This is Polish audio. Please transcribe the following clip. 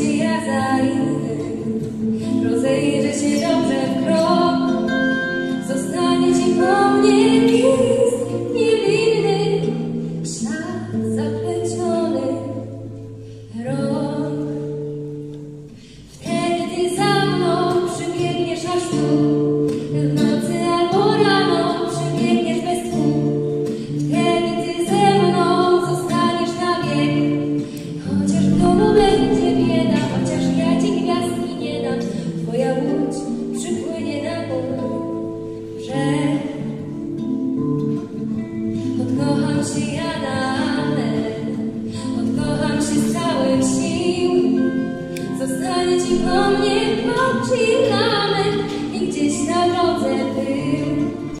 dias ainda. nie chociaż ja ci gwiazdki nie dam, twoja łódź przypłynie na bok, że odkocham się ja.